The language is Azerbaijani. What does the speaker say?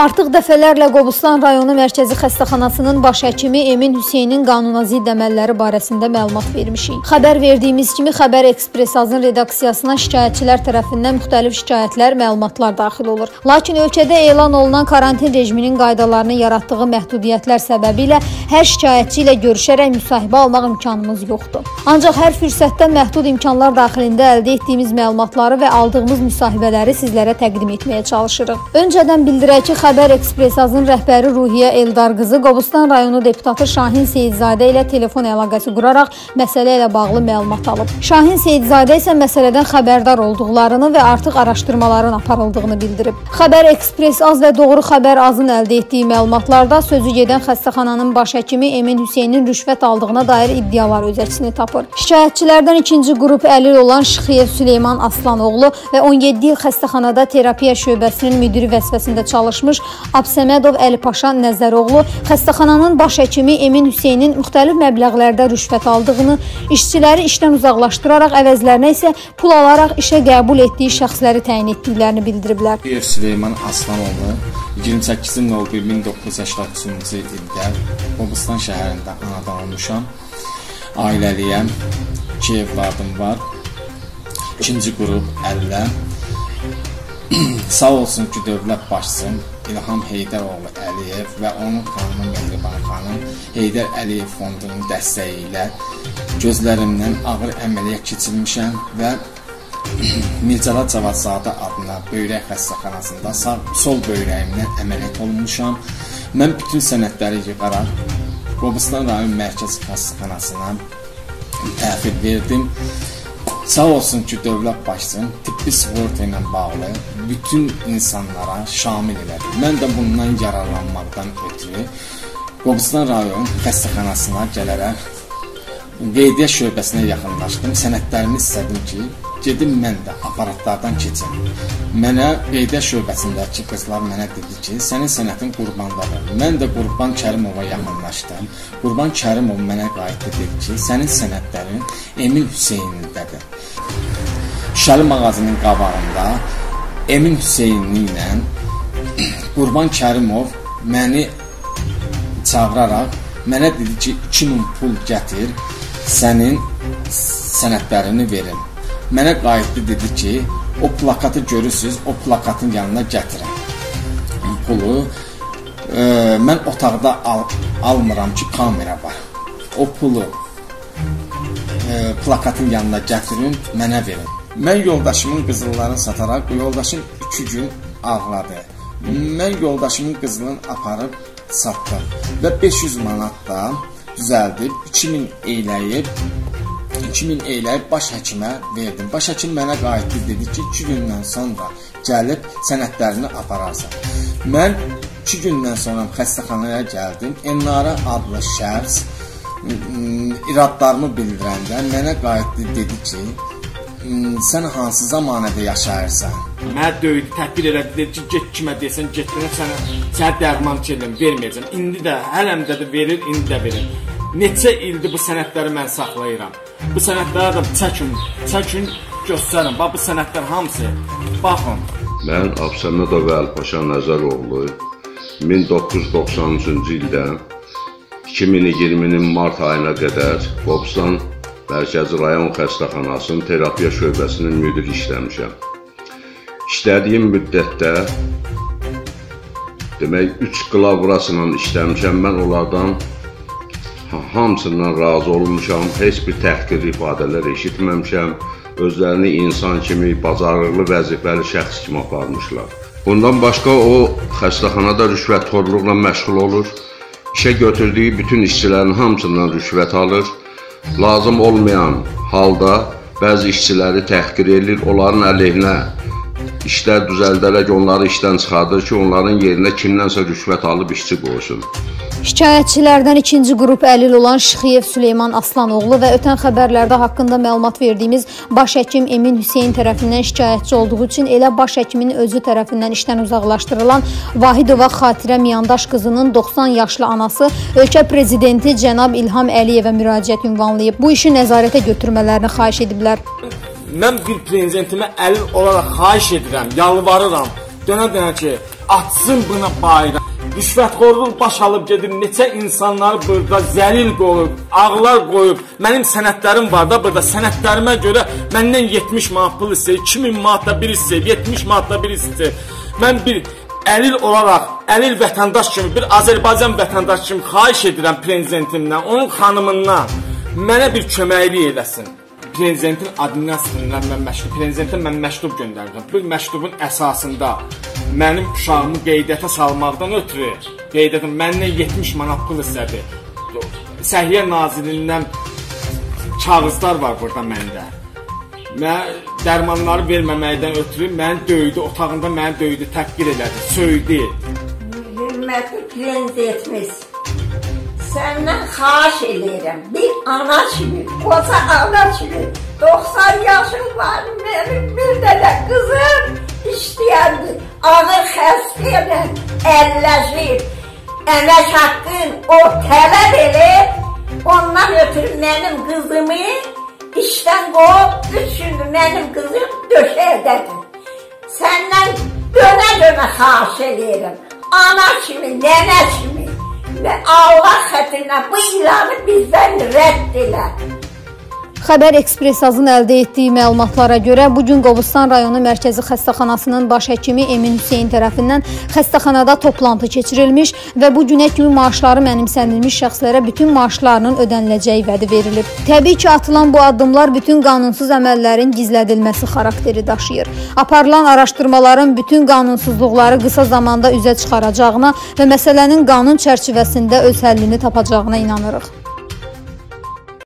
Artıq dəfələrlə Qobustan rayonu mərkəzi xəstəxanasının baş həkimi Emin Hüseynin qanuna zidd əməlləri barəsində məlumat vermişik. Xəbər verdiyimiz kimi Xəbər Ekspres azın redaksiyasına şikayətçilər tərəfindən müxtəlif şikayətlər, məlumatlar daxil olur. Lakin ölkədə elan olunan karantin rejiminin qaydalarını yaratdığı məhdudiyyətlər səbəbilə hər şikayətçi ilə görüşərək müsahibə almaq imkanımız yoxdur. Ancaq hər fürsətdə məhdud imkanlar daxilində əldə etdiyimiz məlumatları və aldığımız müsahibələri sizlərə təqdim etməyə çalışırıq. Öncədən bildirək ki, Xəbər Ekspres azın rəhbəri Ruhiyyə Eldar qızı Qobustan rayonu deputatı Şahin Seyidzadə ilə telefon əlaqəsi quraraq məsələ ilə bağlı məlumat alıb. Şahin Seyidzadə isə məsələdən xəbərdar olduqlarını və artıq araşdırmaların aparıldığını bildirib. Xəbər Ekspres az və doğru xəbər azın əldə etdiyi məlumatlarda sözü gedən xəstəxananın baş həkimi Emin Hüseynin rüşvət aldığına dair iddialar öz əksini tapır. Şikayətçilərdən ikinci qrup əlil olan Şıxıyev Süleyman Aslanoğlu və 17 il xəstəxanada terapiya şöbəsinin müdiri vəzifəsində çalışmış çalışmış Absəmədov Əlipaşa Nəzəroğlu xəstəxananın baş həkimi Emin Hüseynin müxtəlif məbləğlərdə rüşvət aldığını, işçiləri işdən uzaqlaşdıraraq əvəzlərinə isə pul alaraq işə qəbul etdiyi şəxsləri təyin etdiklərini bildiriblər. Yev Süleyman Aslanoğlu 28.01.1983-cü ildə Qobustan şəhərində anadan olmuşam. Ailəliyəm. 2 evladım var. İkinci qrup 50. Sağ olsun ki, dövlət başçısı İlham Heydəroğlu Əliyev və onun xanımı Mehriban xanım Heydər Əliyev fondunun dəstəyi ilə gözlərimdən ağır əməliyyat keçirmişəm və Mircəla Cavadzadə adına böyrək xəstəxanasında sağ sol böyrəyimdən əməliyyat olunmuşam. Mən bütün sənədləri yığaraq Qobustan rayon mərkəzi xəstəxanasına təhvil verdim. Sağ olsun ki, dövlət başçısının tibbi sığorta ilə bağlı bütün insanlara şamil elədi. Mən də bundan yararlanmaqdan ötürü Qobustan rayon xəstəxanasına gələrək qeydiyyat şöbəsinə yaxınlaşdım. Sənədlərimi istədim ki, gedim mən də aparatlardan keçim. Mənə qeydiyyat şöbəsindəki qızlar mənə dedi ki, sənin sənətin qurbandadır. Mən də Qurban Kərimova yaxınlaşdım. Qurban Kərimov mənə qayıtdı dedi ki, sənin sənədlərin Emin Hüseynindədir. Şəli mağazının qabağında Emin Hüseynli ilə Qurban Kərimov məni çağıraraq mənə dedi ki, 2000 pul gətir, sənin sənədlərini verim. Mənə qayıtdı dedi ki, o plakatı görürsüz, o plakatın yanına gətirin. Pulu e, mən otaqda al, almıram ki, kamera var. O pulu e, plakatın yanına gətirin, mənə verin. Mən yoldaşımın qızıllarını sataraq yoldaşım 2 gün ağladı. Mən yoldaşımın qızılını aparıb satdım və 500 manatdan düzəldib 2000 eyləyib 2000 eyləyib baş həkimə verdim. Baş həkim mənə qayıtdı dedi ki, 2 gündən sonra gəlib sənədlərini apararsan. Mən 2 gündən sonra xəstəxanaya gəldim. Enara adlı şəxs iradlarımı bildirəndə mənə qayıtdı dedi ki, sən hansı zamanədə yaşayırsan? Mənə döydü, təhqir elədi, dedi ki, get kimə desən, getdinə sənə sənə dərman çelim, verməyəcəm. İndi də hələm də verir, indi də verir. Neçə ildir bu sənədləri mən saxlayıram. Bu sənədləri də çəkin, çəkin göstərin. Bax bu sənədlər hamısı. Baxın. Mən Absəmədov Əlpaşa Nəzəroğlu 1993-cü ildən 2020-nin mart ayına qədər Qobstan Mərkəzi rayon xəstəxanasının terapiya şöbəsinin müdiri işləmişəm. İşlədiyim müddətdə demək 3 qlavrasla işləmişəm. Mən onlardan hamısından razı olmuşam. Heç bir təhqir ifadələr eşitməmişəm. Özlərini insan kimi, bacarıqlı, vəzifəli şəxs kimi aparmışlar. Bundan başqa o xəstəxanada rüşvətxorluqla məşğul olur. İşə götürdüyü bütün işçilərin hamısından rüşvət alır lazım olmayan halda bəzi işçiləri təhqir edir, onların əleyhinə işlər düzəldərək onları işdən çıxardır ki, onların yerinə kimdənsə rüşvət alıb işçi qoysun. Şikayətçilərdən ikinci qrup əlil olan Şıxıyev Süleyman Aslanoğlu və ötən xəbərlərdə haqqında məlumat verdiyimiz baş həkim Emin Hüseyn tərəfindən şikayətçi olduğu üçün elə baş həkimin özü tərəfindən işdən uzaqlaşdırılan Vahidova Xatirə Miyandaş qızının 90 yaşlı anası ölkə prezidenti cənab İlham Əliyevə müraciət ünvanlayıb. Bu işi nəzarətə götürmələrini xahiş ediblər. Mən bir prezidentimə əlil olaraq xahiş edirəm, yalvarıram. Dönə-dönə ki, açsın buna bayram. Rüşvətxorluq baş alıb gedir, neçə insanları burada zəlil qoyub, ağlar qoyub. Mənim sənədlərim var da burada. Sənədlərimə görə məndən 70 manat pul istəyir, 2000 manatda bir istəyir, 70 manatda bir istəyir. Mən bir əlil olaraq, əlil vətəndaş kimi, bir Azərbaycan vətəndaşı kimi xahiş edirəm prezidentimdən, onun xanımından mənə bir köməklik eləsin. Prezidentin administrasiyandan mən məktub, prezidentə mən məktub göndərdim. Bu məktubun əsasında mənim uşağımı qeydiyyata salmaqdan ötürü qeydiyyatım məndən 70 manat pul istədi. Səhiyyə Nazirliyindən kağızlar var burada məndə. Mən dərmanları verməməkdən ötürü məni döydü, otağında məni döydü, təhqir elədi, söydü. Hörmətli prezidentimiz, səndən xahiş edirəm, bir ana kimi, qoca ana kimi, 90 yaşım var, mənim bir dənə qızım işləyəndir, ağır xəstəylə əlləşir, əmək haqqın o tələb edir, ondan ötürü mənim qızımı İşdən qov, üç gündür mənim qızım döşəkdədir. Səndən dönə-dönə xahiş edirəm. Ana kimi, nənə kimi və Allah xətrinə bu ilanı bizdən rədd elə. Xəbər Ekspresazın əldə etdiyi məlumatlara görə bu gün Qobustan rayonu mərkəzi xəstəxanasının baş həkimi Emin Hüseyn tərəfindən xəstəxanada toplantı keçirilmiş və bu günə kimi maaşları mənimsənilmiş şəxslərə bütün maaşlarının ödəniləcəyi vədi verilib. Təbii ki, atılan bu addımlar bütün qanunsuz əməllərin gizlədilməsi xarakteri daşıyır. Aparılan araşdırmaların bütün qanunsuzluqları qısa zamanda üzə çıxaracağına və məsələnin qanun çərçivəsində öz həllini tapacağına inanırıq.